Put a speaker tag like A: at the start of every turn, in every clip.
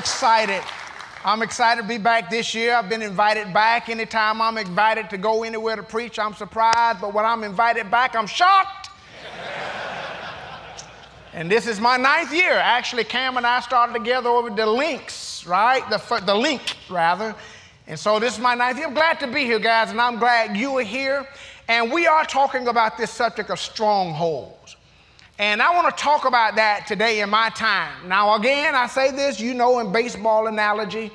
A: excited. I'm excited to be back this year. I've been invited back. Anytime I'm invited to go anywhere to preach, I'm surprised. But when I'm invited back, I'm shocked. and this is my ninth year. Actually, Cam and I started together over the links, right? The, the link, rather. And so this is my ninth year. I'm glad to be here, guys, and I'm glad you are here. And we are talking about this subject of strongholds. And I want to talk about that today in my time. Now, again, I say this, you know, in baseball analogy,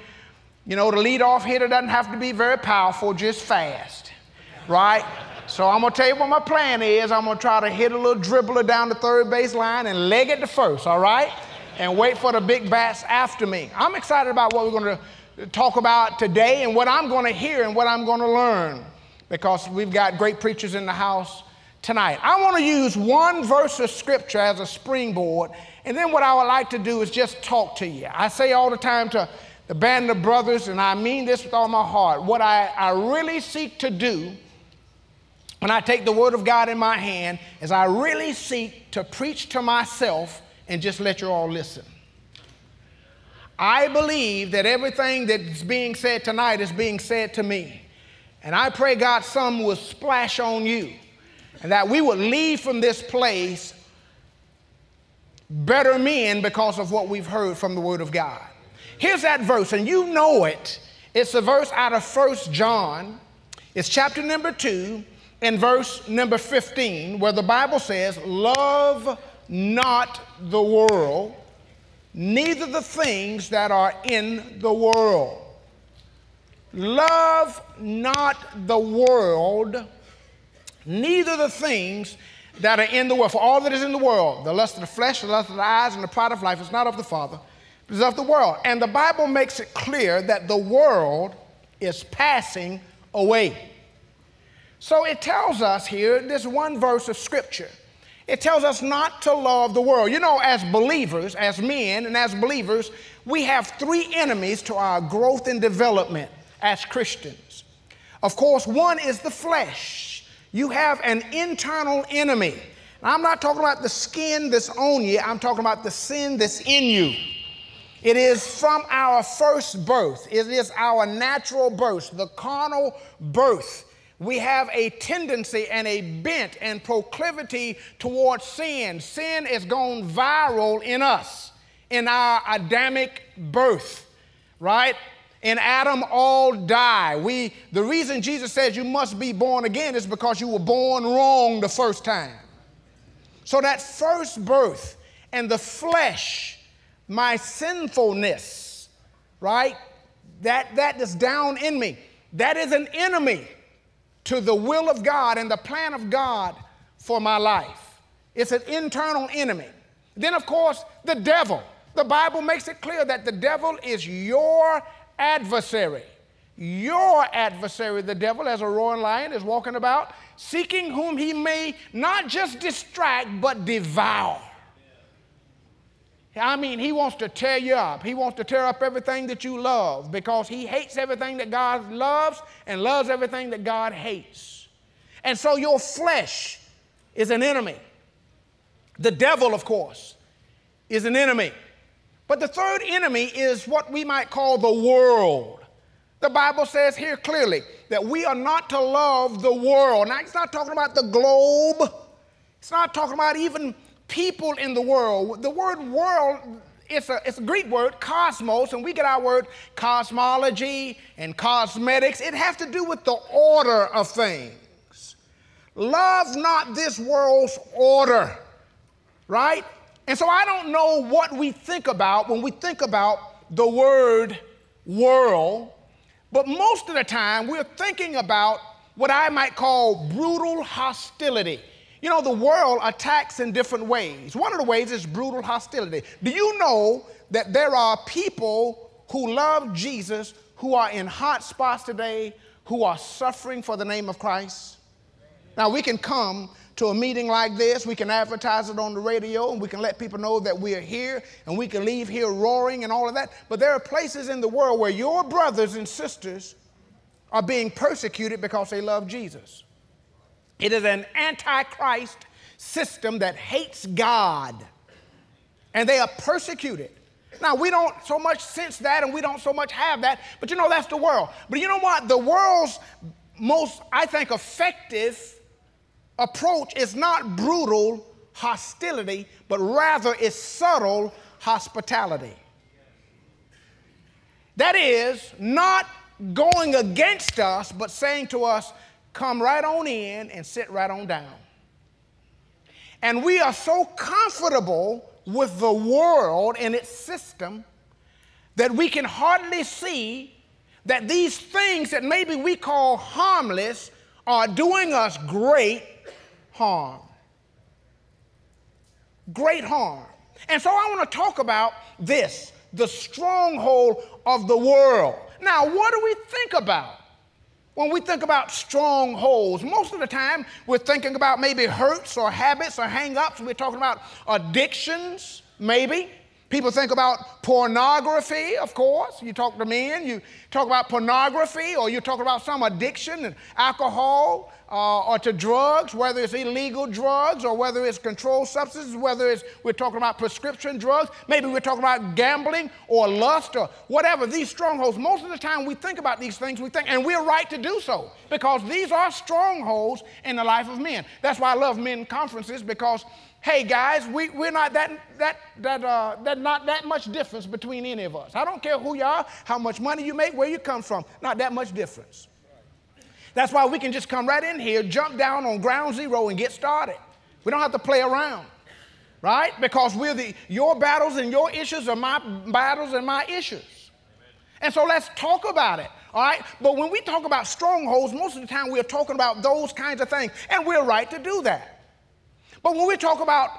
A: you know, the leadoff hitter doesn't have to be very powerful, just fast, right? So I'm gonna tell you what my plan is. I'm gonna try to hit a little dribbler down the third base line and leg it to first, all right? And wait for the big bats after me. I'm excited about what we're gonna talk about today and what I'm gonna hear and what I'm gonna learn because we've got great preachers in the house tonight. I want to use one verse of scripture as a springboard, and then what I would like to do is just talk to you. I say all the time to the band of brothers, and I mean this with all my heart. What I, I really seek to do when I take the Word of God in my hand is I really seek to preach to myself and just let you all listen. I believe that everything that's being said tonight is being said to me. And I pray God some will splash on you and that we would leave from this place better men because of what we've heard from the Word of God. Here's that verse, and you know it. It's a verse out of First John. It's chapter number 2 and verse number 15, where the Bible says, Love not the world, neither the things that are in the world. Love not the world, neither the things that are in the world. For all that is in the world, the lust of the flesh, the lust of the eyes, and the pride of life is not of the Father, but is of the world. And the Bible makes it clear that the world is passing away. So it tells us here, this one verse of scripture, it tells us not to love the world. You know, as believers, as men and as believers, we have three enemies to our growth and development as Christians. Of course, one is the flesh. You have an internal enemy. I'm not talking about the skin that's on you, I'm talking about the sin that's in you. It is from our first birth, it is our natural birth, the carnal birth. We have a tendency and a bent and proclivity towards sin. Sin has gone viral in us, in our Adamic birth, right? In Adam all die. We, the reason Jesus says you must be born again is because you were born wrong the first time. So that first birth and the flesh, my sinfulness, right? That that is down in me. That is an enemy to the will of God and the plan of God for my life. It's an internal enemy. Then, of course, the devil. The Bible makes it clear that the devil is your adversary. Your adversary, the devil, as a roaring lion, is walking about, seeking whom he may not just distract, but devour. I mean, he wants to tear you up. He wants to tear up everything that you love because he hates everything that God loves and loves everything that God hates. And so your flesh is an enemy. The devil, of course, is an enemy. But the third enemy is what we might call the world. The Bible says here clearly that we are not to love the world. Now, it's not talking about the globe, it's not talking about even people in the world. The word world it's a, it's a Greek word, cosmos, and we get our word cosmology and cosmetics. It has to do with the order of things. Love not this world's order, right? And so I don't know what we think about when we think about the word world, but most of the time we're thinking about what I might call brutal hostility. You know, the world attacks in different ways. One of the ways is brutal hostility. Do you know that there are people who love Jesus who are in hot spots today who are suffering for the name of Christ? Now, we can come to a meeting like this. We can advertise it on the radio and we can let people know that we are here and we can leave here roaring and all of that. But there are places in the world where your brothers and sisters are being persecuted because they love Jesus. It is an antichrist system that hates God. And they are persecuted. Now, we don't so much sense that and we don't so much have that, but you know, that's the world. But you know what? The world's most, I think, effective approach is not brutal hostility, but rather is subtle hospitality. That is, not going against us, but saying to us, come right on in and sit right on down. And we are so comfortable with the world and its system that we can hardly see that these things that maybe we call harmless are doing us great harm. Great harm. And so I want to talk about this the stronghold of the world. Now, what do we think about? When we think about strongholds, most of the time we're thinking about maybe hurts or habits or hang ups. We're talking about addictions, maybe. People think about pornography, of course. You talk to men, you talk about pornography, or you talk about some addiction and alcohol, uh, or to drugs, whether it's illegal drugs or whether it's controlled substances, whether it's we're talking about prescription drugs, maybe we're talking about gambling or lust or whatever. These strongholds, most of the time we think about these things, we think, and we're right to do so because these are strongholds in the life of men. That's why I love men conferences because hey guys, we, we're not that, that, that, uh, that not that much difference between any of us. I don't care who you are, how much money you make, where you come from, not that much difference. That's why we can just come right in here, jump down on ground zero, and get started. We don't have to play around, right? Because we're the your battles and your issues are my battles and my issues. And so let's talk about it. All right? But when we talk about strongholds, most of the time we're talking about those kinds of things, and we're right to do that. But when we talk about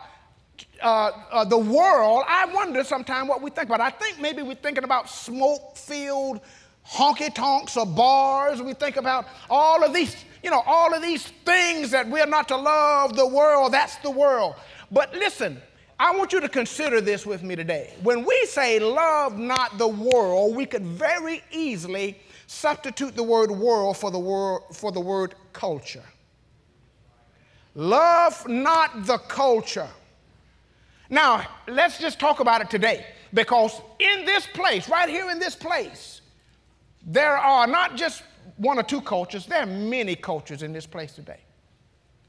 A: uh, uh, the world, I wonder sometimes what we think about. I think maybe we're thinking about smoke filled honky tonks or bars. We think about all of these, you know, all of these things that we're not to love the world. That's the world. But listen, I want you to consider this with me today. When we say love not the world, we could very easily substitute the word world for the word, for the word culture. Love not the culture. Now, let's just talk about it today because in this place, right here in this place, there are not just one or two cultures, there are many cultures in this place today.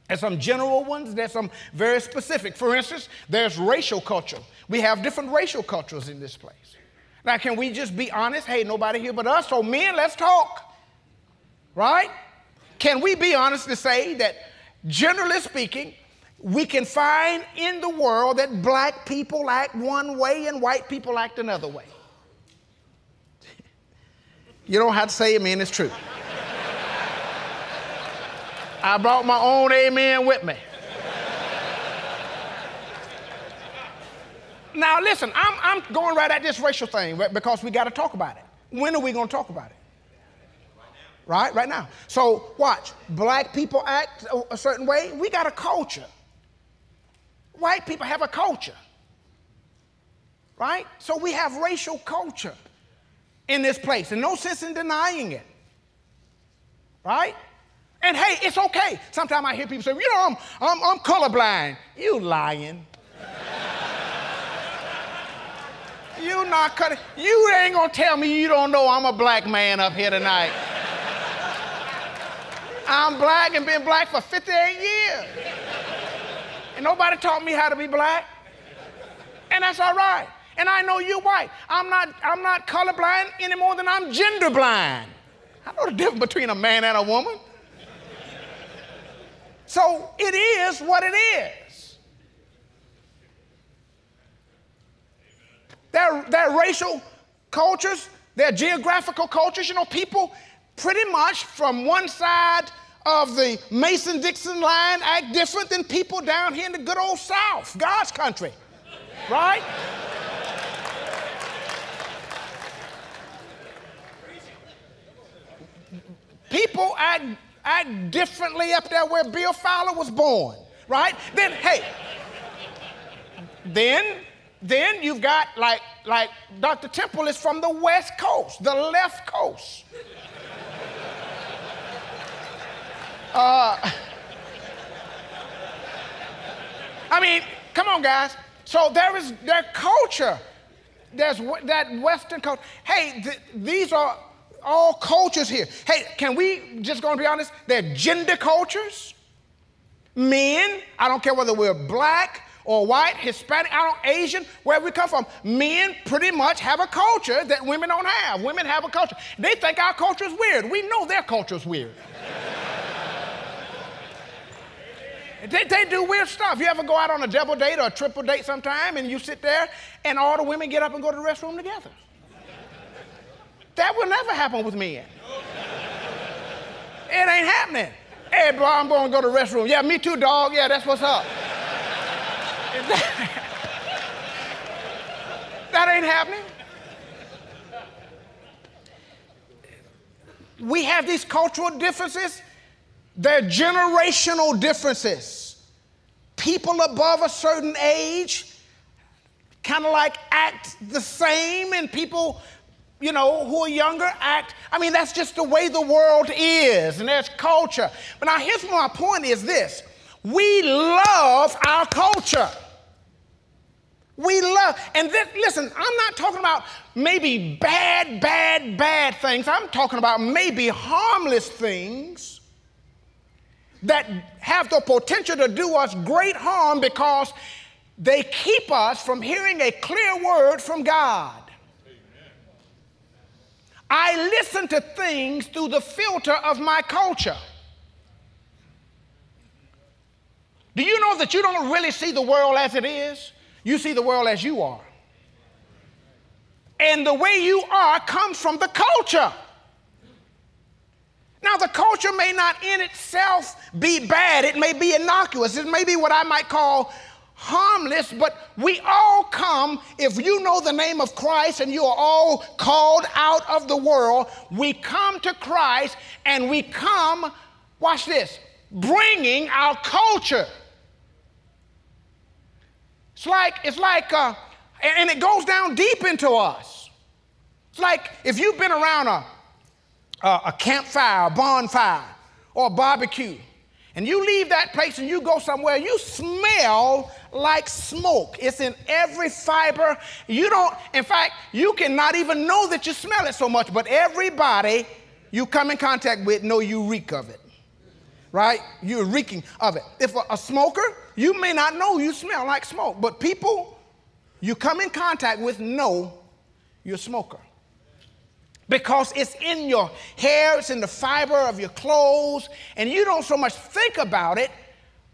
A: There's some general ones, there's some very specific. For instance, there's racial culture. We have different racial cultures in this place. Now, can we just be honest? Hey, nobody here but us, so men, let's talk. Right? Can we be honest to say that, generally speaking, we can find in the world that black people act one way and white people act another way? You don't have to say amen, it's true. I brought my own amen with me. Now, listen, I'm, I'm going right at this racial thing because we got to talk about it. When are we going to talk about it? Right, right now. So, watch. Black people act a certain way. We got a culture. White people have a culture. Right? So, we have racial culture in this place, and no sense in denying it. Right? And hey, it's okay. Sometimes I hear people say, you know, I'm, I'm, I'm colorblind. You lying. you not cutting. You ain't gonna tell me you don't know I'm a black man up here tonight. I'm black and been black for 58 years. And nobody taught me how to be black. And that's all right. And I know you're white. I'm not, I'm not colorblind any more than I'm gender blind. I know the difference between a man and a woman. So it is what it is. There are racial cultures, there are geographical cultures. You know, people pretty much from one side of the Mason Dixon line act different than people down here in the good old South, God's country, right? People act, act differently up there where Bill Fowler was born, right? Then, hey, then, then you've got like, like Dr. Temple is from the West Coast, the left coast. Uh, I mean, come on, guys. So there is their culture. There's that Western culture. Hey, th- these are all cultures here. Hey, can we just go and be honest? They're gender cultures. Men, I don't care whether we're black or white, Hispanic, I don't, Asian, wherever we come from, men pretty much have a culture that women don't have. Women have a culture. They think our culture is weird. We know their culture is weird. They, they, do weird stuff. You ever go out on a double date or a triple date sometime and you sit there and all the women get up and go to the restroom together? That will never happen with men. It ain't happening. Hey, bro, I'm going to go to the restroom. Yeah, me too, dog. Yeah, that's what's up. that ain't happening. We have these cultural differences, they're generational differences. People above a certain age kind of like act the same, and people you know, who are younger act. I mean, that's just the way the world is, and there's culture. But now, here's my point is this we love our culture. We love, and this, listen, I'm not talking about maybe bad, bad, bad things. I'm talking about maybe harmless things that have the potential to do us great harm because they keep us from hearing a clear word from God. I listen to things through the filter of my culture. Do you know that you don't really see the world as it is? You see the world as you are. And the way you are comes from the culture. Now, the culture may not in itself be bad, it may be innocuous, it may be what I might call harmless, but we all come, if you know the name of Christ and you are all called out of the world, we come to Christ and we come, watch this, bringing our culture. It's like, it's like, uh, and it goes down deep into us. It's like if you've been around a, a, campfire, a bonfire, or a barbecue, and you leave that place and you go somewhere, you smell like smoke. It's in every fiber. You don't, in fact, you cannot even know that you smell it so much, but everybody you come in contact with know you reek of it. Right? You're reeking of it. If a, a smoker, you may not know you smell like smoke, but people you come in contact with know you're a smoker because it's in your hair, it's in the fiber of your clothes, and you don't so much think about it,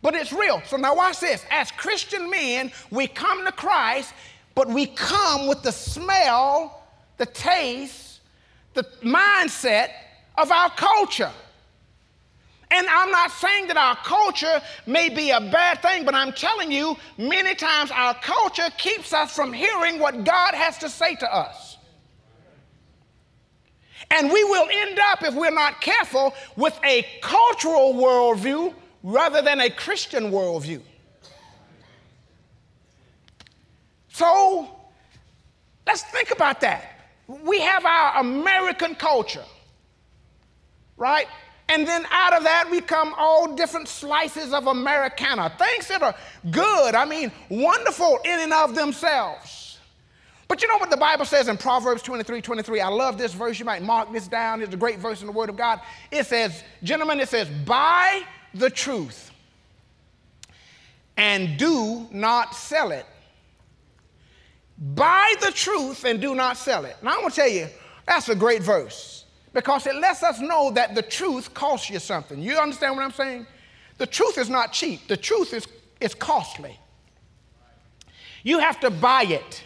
A: but it's real. So now watch this. As Christian men, we come to Christ, but we come with the smell, the taste, the mindset of our culture. And I'm not saying that our culture may be a bad thing, but I'm telling you, many times our culture keeps us from hearing what God has to say to us. And we will end up, if we're not careful, with a cultural worldview rather than a Christian worldview. So let's think about that. We have our American culture, right? And then out of that, we come all different slices of Americana, things that are good, I mean, wonderful in and of themselves. But you know what the Bible says in Proverbs 23 23? I love this verse. You might mark this down. It's a great verse in the Word of God. It says, gentlemen, it says, buy the truth and do not sell it. Buy the truth and do not sell it. Now, I'm going to tell you, that's a great verse because it lets us know that the truth costs you something. You understand what I'm saying? The truth is not cheap, the truth is, is costly. You have to buy it.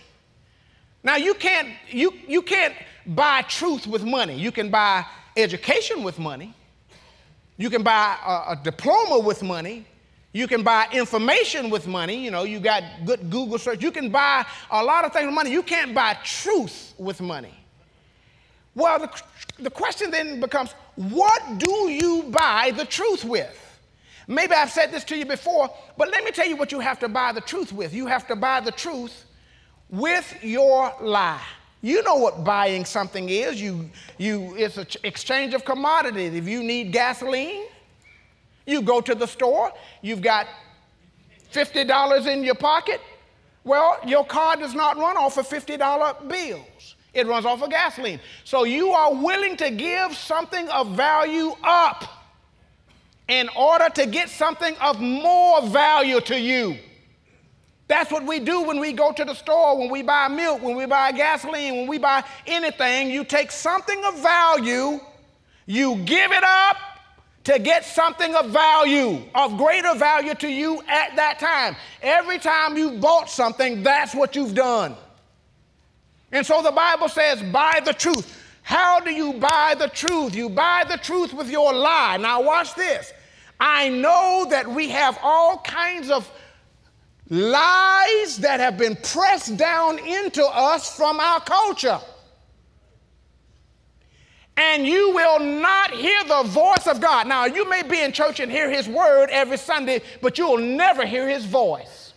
A: Now you can't you you can't buy truth with money. You can buy education with money. You can buy a, a, diploma with money. You can buy information with money. You know, you got good Google search. You can buy a lot of things with money. You can't buy truth with money. Well, the, the question then becomes what do you buy the truth with? Maybe I've said this to you before, but let me tell you what you have to buy the truth with. You have to buy the truth with your lie. You know what buying something is. You, you, it's an exchange of commodities. If you need gasoline, you go to the store, you've got $50 in your pocket? Well, your car does not run off of $50 bills. It runs off of gasoline. So you are willing to give something of value up in order to get something of more value to you. That's what we do when we go to the store, when we buy milk, when we buy gasoline, when we buy anything. You take something of value, you give it up to get something of value, of greater value to you at that time. Every time you bought something, that's what you've done. And so the Bible says, buy the truth. How do you buy the truth? You buy the truth with your lie. Now, watch this. I know that we have all kinds of lies that have been pressed down into us from our culture. And you will not hear the voice of God. Now, you may be in church and hear His word every Sunday, but you'll never hear His voice.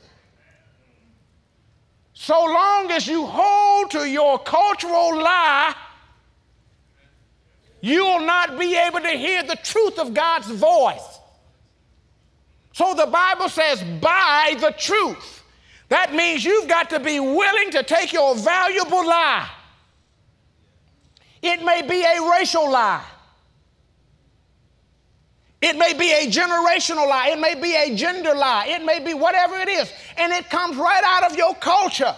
A: So long as you hold to your cultural lie, you will not be able to hear the truth of God's voice. So the Bible says, buy the truth. That means you've got to be willing to take your valuable lie. It may be a racial lie. It may be a generational lie. It may be a gender lie. It may be whatever it is. And it comes right out of your culture.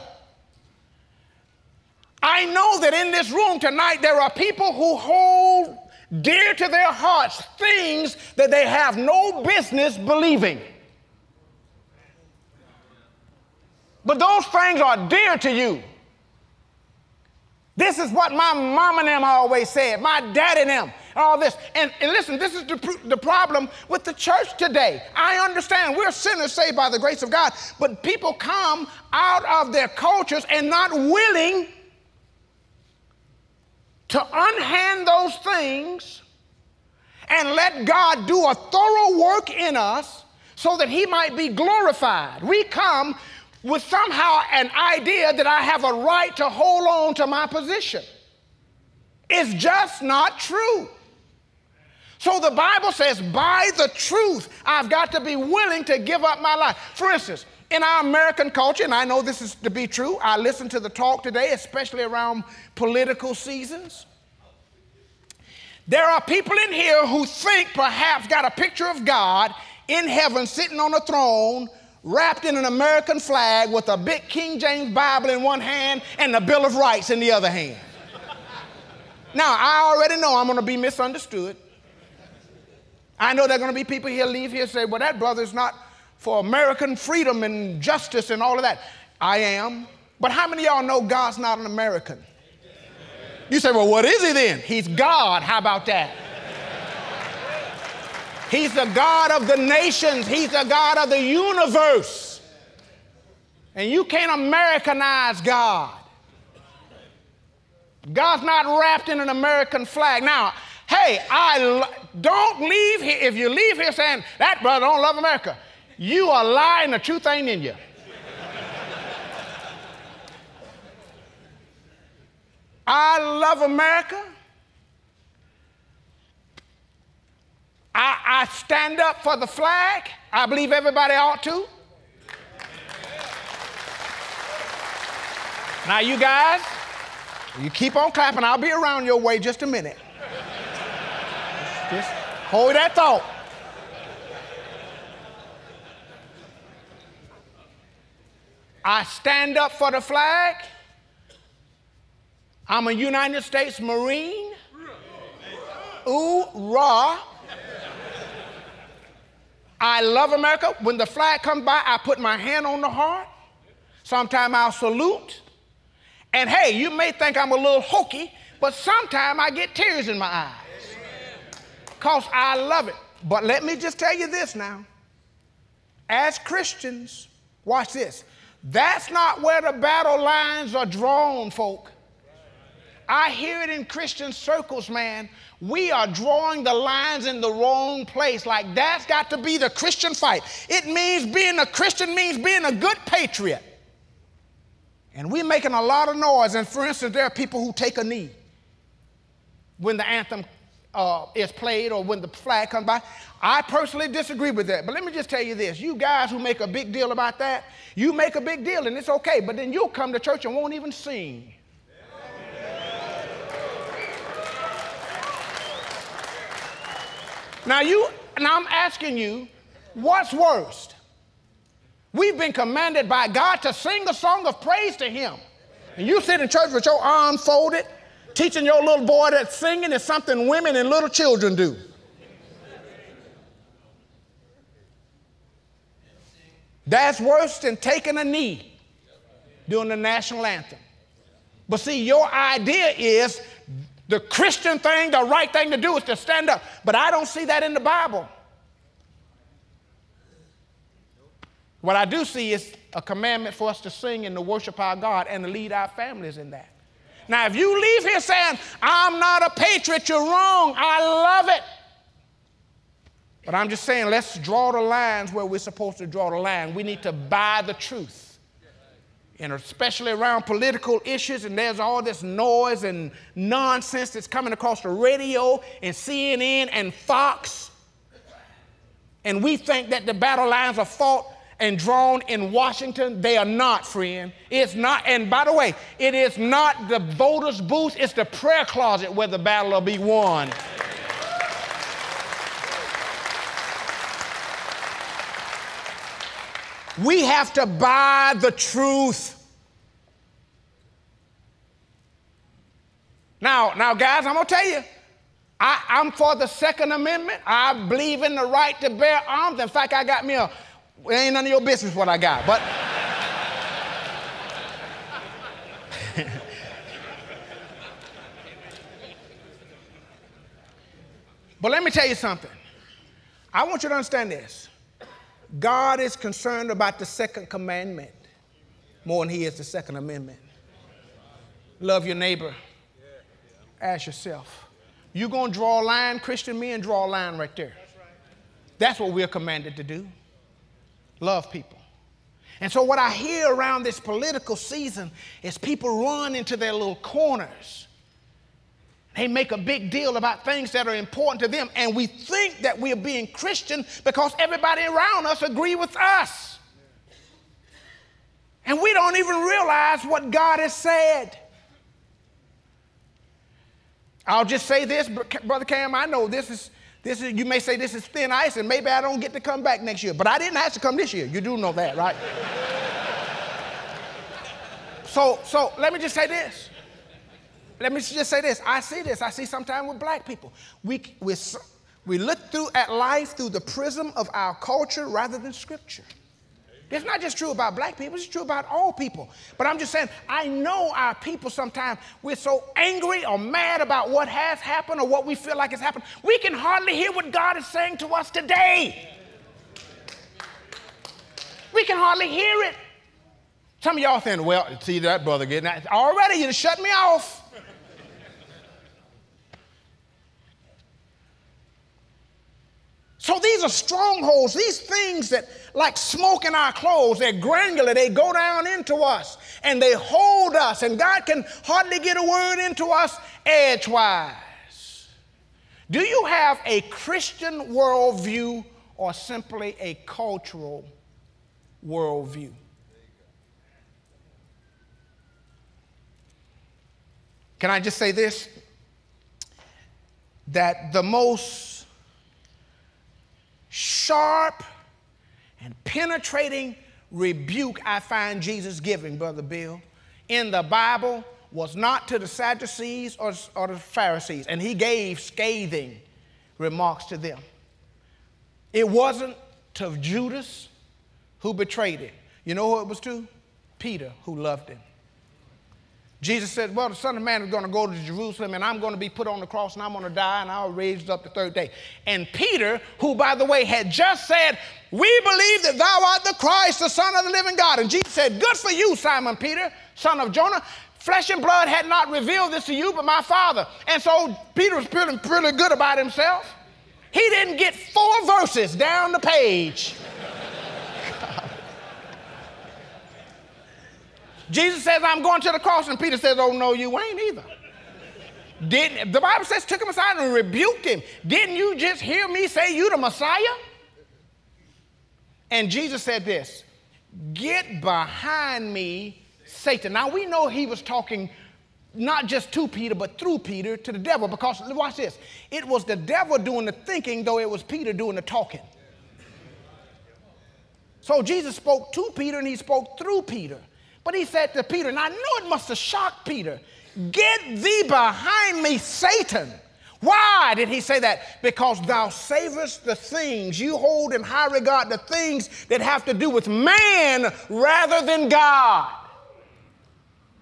A: I know that in this room tonight there are people who hold dear to their hearts things that they have no business believing. But those things are dear to you. This is what my mom and them always said, my dad and them, all this. And, and listen, this is the, the problem with the church today. I understand we're sinners saved by the grace of God, but people come out of their cultures and not willing to unhand those things and let God do a thorough work in us so that He might be glorified. We come with somehow an idea that I have a right to hold on to my position. It's just not true. So the Bible says, buy the truth, I've got to be willing to give up my life. For instance, in our American culture, and I know this is to be true, I listen to the talk today, especially around political seasons. There are people in here who think perhaps got a picture of God in heaven sitting on a throne wrapped in an American flag with a big King James Bible in one hand and the Bill of Rights in the other hand. now, I already know I'm going to be misunderstood. I know there are going to be people here leave here say, well, that brother's not for American freedom and justice and all of that. I am. But how many of y'all know God's not an American? You say, well, what is he then? He's God. How about that? He's the God of the nations, He's the God of the universe. And you can't Americanize God. God's not wrapped in an American flag. Now, hey, I don't leave here. If you leave here saying that brother don't love America, you are lying. The truth ain't in you. I love America. I, I, stand up for the flag. I believe everybody ought to. Now, you guys, you keep on clapping. I'll be around your way just a minute. Just, just hold that thought. I stand up for the flag. I'm a United States Marine. Ooh, raw. I love America. When the flag comes by, I put my hand on the heart. Sometimes I'll salute. And hey, you may think I'm a little hokey, but sometimes I get tears in my eyes. Because I love it. But let me just tell you this now. As Christians, watch this. That's not where the battle lines are drawn, folk. I hear it in Christian circles, man. We are drawing the lines in the wrong place. Like that's got to be the Christian fight. It means being a Christian means being a good patriot. And we're making a lot of noise. And for instance, there are people who take a knee when the anthem uh, is played or when the flag comes by. I personally disagree with that. But let me just tell you this you guys who make a big deal about that, you make a big deal and it's okay, but then you'll come to church and won't even sing. Now you now I'm asking you, what's worst? We've been commanded by God to sing a song of praise to Him. And you sit in church with your arms folded, teaching your little boy that singing is something women and little children do. That's worse than taking a knee during the national anthem. But see, your idea is the Christian thing, the right thing to do is to stand up. But I don't see that in the Bible. What I do see is a commandment for us to sing and to worship our God and to lead our families in that. Now, if you leave here saying, I'm not a patriot, you're wrong. I love it. But I'm just saying, let's draw the lines where we're supposed to draw the line. We need to buy the truth and especially around political issues, and there's all this noise and nonsense that's coming across the radio and CNN and Fox. And we think that the battle lines are fought and drawn in Washington. They are not, friend. It's not, and by the way, it is not the voters' booth, it's the prayer closet where the battle will be won. We have to buy the truth. Now, now, guys, I'm gonna tell you, I, I'm for the Second Amendment. I believe in the right to bear arms. In fact, I got me a. It ain't none of your business what I got, but. but let me tell you something. I want you to understand this. God is concerned about the second commandment more than he is the second amendment. Love your neighbor. Ask yourself. You're going to draw a line, Christian men, draw a line right there. That's what we're commanded to do. Love people. And so, what I hear around this political season is people run into their little corners they make a big deal about things that are important to them, and we think that we're being Christian because everybody around us agree with us. And we don't even realize what God has said. I'll just say this, Brother Cam, I know this is, this is, you may say this is thin ice, and maybe I don't get to come back next year, but I didn't have to come this year. You do know that, right? so, so let me just say this let me just say this. I see this. I see sometimes with black people. We, we, we look through at life through the prism of our culture rather than scripture. It's not just true about black people, it's true about all people. But I'm just saying, I know our people sometimes, we're so angry or mad about what has happened or what we feel like has happened, we can hardly hear what God is saying to us today. We can hardly hear it. Some of y'all saying, well, see that brother getting that. Already, you shut me off. So these are strongholds, these things that, like smoke in our clothes, they're granular, they go down into us and they hold us, and God can hardly get a word into us edgewise. Do you have a Christian worldview or simply a cultural worldview? Can I just say this? That the most sharp and penetrating rebuke I find Jesus giving, Brother Bill, in the Bible was not to the Sadducees or, or the Pharisees, and he gave scathing remarks to them. It wasn't to Judas who betrayed it. You know who it was to? Peter, who loved him. Jesus said, Well, the Son of Man is going to go to Jerusalem, and I'm going to be put on the cross, and I'm going to die, and I'll raise up the third day. And Peter, who, by the way, had just said, We believe that thou art the Christ, the Son of the living God. And Jesus said, Good for you, Simon Peter, son of Jonah. Flesh and blood had not revealed this to you, but my Father. And so Peter was feeling pretty good about himself. He didn't get four verses down the page. Jesus says, I'm going to the cross, and Peter says, Oh, no, you ain't either. Didn't the Bible says took him aside and rebuked him? Didn't you just hear me say you the Messiah? And Jesus said this: Get behind me, Satan. Now we know he was talking not just to Peter, but through Peter to the devil, because watch this. It was the devil doing the thinking, though it was Peter doing the talking. So Jesus spoke to Peter and he spoke through Peter. But he said to Peter, and I know it must have shocked Peter, Get thee behind me, Satan. Why did he say that? Because thou savest the things you hold in high regard, the things that have to do with man rather than God.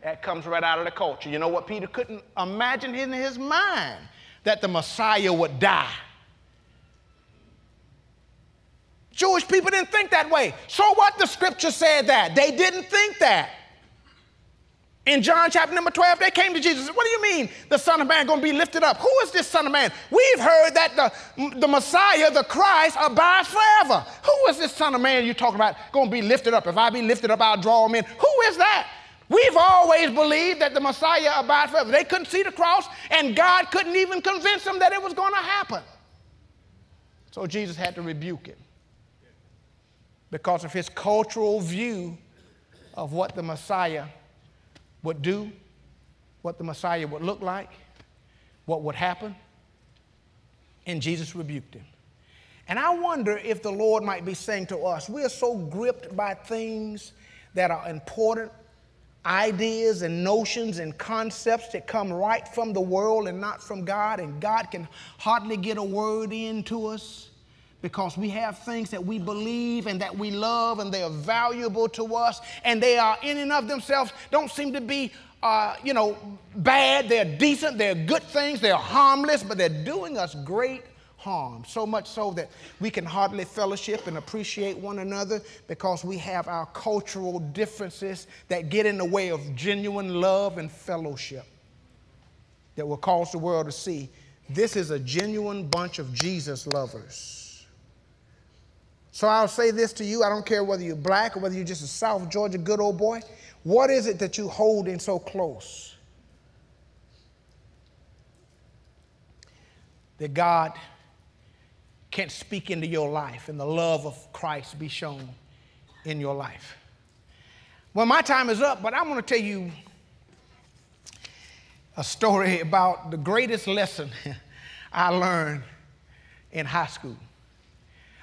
A: That comes right out of the culture. You know what Peter couldn't imagine in his mind? That the Messiah would die. Jewish people didn't think that way. So what? The scripture said that. They didn't think that. In John chapter number 12, they came to Jesus. What do you mean the Son of Man going to be lifted up? Who is this Son of Man? We've heard that the, the Messiah, the Christ, abides forever. Who is this Son of Man you're talking about going to be lifted up? If I be lifted up, I'll draw him in. Who is that? We've always believed that the Messiah abides forever. They couldn't see the cross, and God couldn't even convince them that it was going to happen. So Jesus had to rebuke it because of his cultural view of what the Messiah would do, what the Messiah would look like, what would happen. And Jesus rebuked him. And I wonder if the Lord might be saying to us, we are so gripped by things that are important, ideas and notions and concepts that come right from the world and not from God, and God can hardly get a word into us because we have things that we believe and that we love and they are valuable to us and they are in and of themselves don't seem to be uh, you know bad. They're decent they're good things they're harmless but they're doing us great harm. So much so that we can hardly fellowship and appreciate one another because we have our cultural differences that get in the way of genuine love and fellowship that will cause the world to see this is a genuine bunch of jesus lovers so I'll say this to you I don't care whether you're black or whether you're just a South Georgia good old boy. What is it that you holding so close? That God can't speak into your life and the love of Christ be shown in your life. Well, my time is up, but I'm going to tell you a story about the greatest lesson I learned in high school.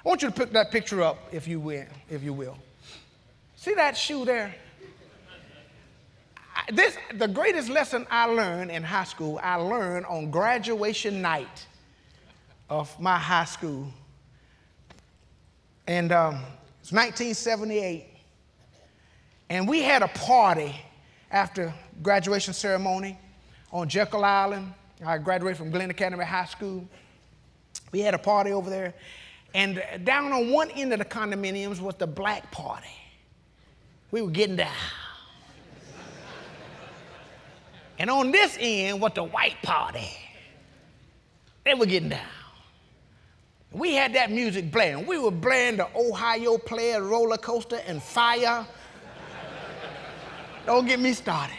A: I want you to pick that picture up, if you will. If you will. See that shoe there? This, the greatest lesson I learned in high school, I learned on graduation night of my high school. And um, it's 1978. And we had a party after graduation ceremony on Jekyll Island. I graduated from Glynn Academy High School. We had a party over there. And down on one end of the condominiums was the black party. We were getting down. and on this end was the white party. They were getting down. We had that music playing. We were playing the Ohio Player roller coaster and fire. Don't get me started.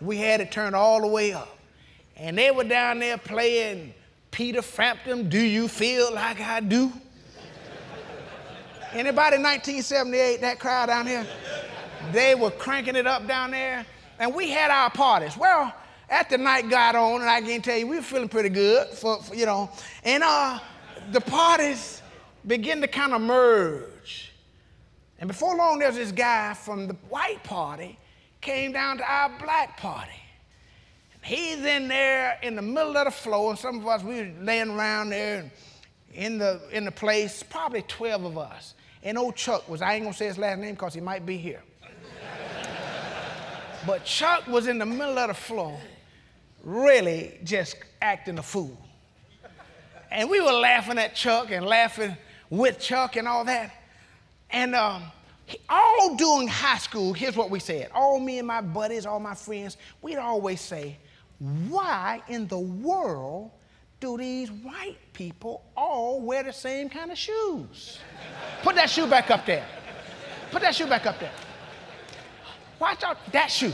A: We had it turned all the way up. And they were down there playing Peter Frampton, Do You Feel Like I Do? Anybody 1978, that crowd down here? They were cranking it up down there. And we had our parties. Well, after night got on, and I can tell you, we were feeling pretty good, for, for you know. And uh, the parties began to kind of merge. And before long, there was this guy from the white party came down to our black party. He's in there in the middle of the floor, and some of us, we were laying around there in the, in the place, probably 12 of us. And old Chuck was, I ain't gonna say his last name because he might be here. but Chuck was in the middle of the floor, really just acting a fool. And we were laughing at Chuck and laughing with Chuck and all that. And um, all during high school, here's what we said. All me and my buddies, all my friends, we'd always say, why in the world do these white people all wear the same kind of shoes? Put that shoe back up there. Put that shoe back up there. Watch out, that shoe.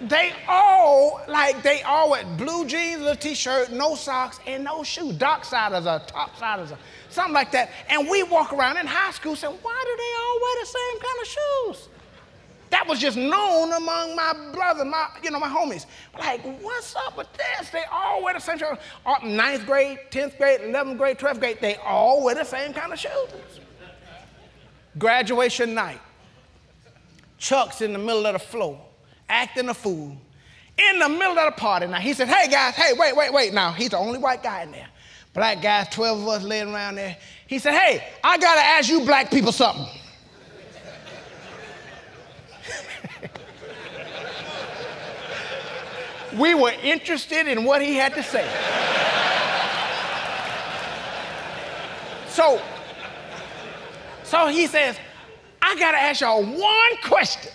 A: they all, like, they all wear blue jeans, a t-shirt, no socks, and no shoes. Docksiders or topsiders or something like that. And we walk around in high school saying, why do they all wear the same kind of shoes? That was just known among my brother, my, you know, my homies. Like, what's up with this? They all wear the same shoes. Uh, ninth grade, 10th grade, 11th grade, 12th grade, they all wear the same kind of shoes. Graduation night. Chuck's in the middle of the floor, acting a fool. In the middle of the party now, he said, Hey guys, hey, wait, wait, wait. Now, he's the only white guy in there. Black guys, 12 of us laying around there. He said, Hey, I gotta ask you black people something. We were interested in what he had to say. so, so he says, I got to ask y'all one question.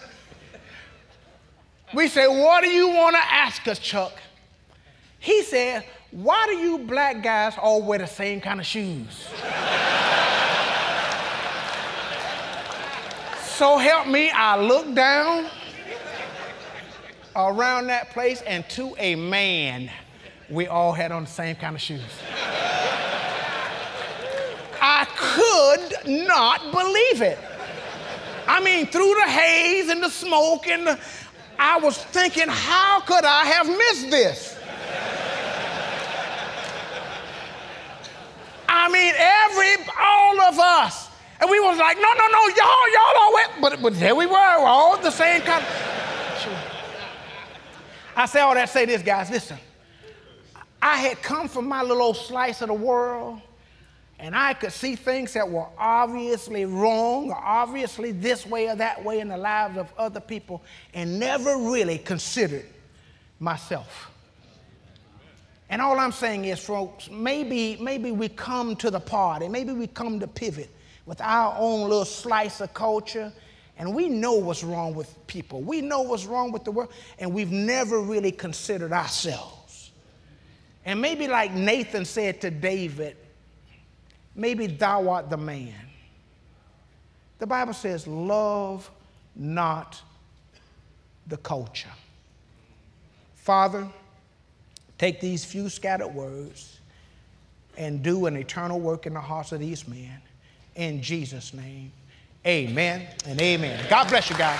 A: We say, What do you want to ask us, Chuck? He said, Why do you black guys all wear the same kind of shoes? so help me, I look down around that place, and to a man, we all had on the same kind of shoes. I could not believe it. I mean, through the haze and the smoke, and the, I was thinking, how could I have missed this? I mean, every, all of us. And we was like, no, no, no, y'all, y'all all went. But, but there we were, we're all the same kind. I say all that, say this, guys, listen. I had come from my little old slice of the world and I could see things that were obviously wrong obviously this way or that way in the lives of other people and never really considered myself. And all I'm saying is, folks, maybe, maybe we come to the party, maybe we come to pivot with our own little slice of culture, and we know what's wrong with people. We know what's wrong with the world, and we've never really considered ourselves. And maybe, like Nathan said to David, maybe thou art the man. The Bible says, love not the culture. Father, take these few scattered words and do an eternal work in the hearts of these men. In Jesus' name, amen and amen. God bless you guys.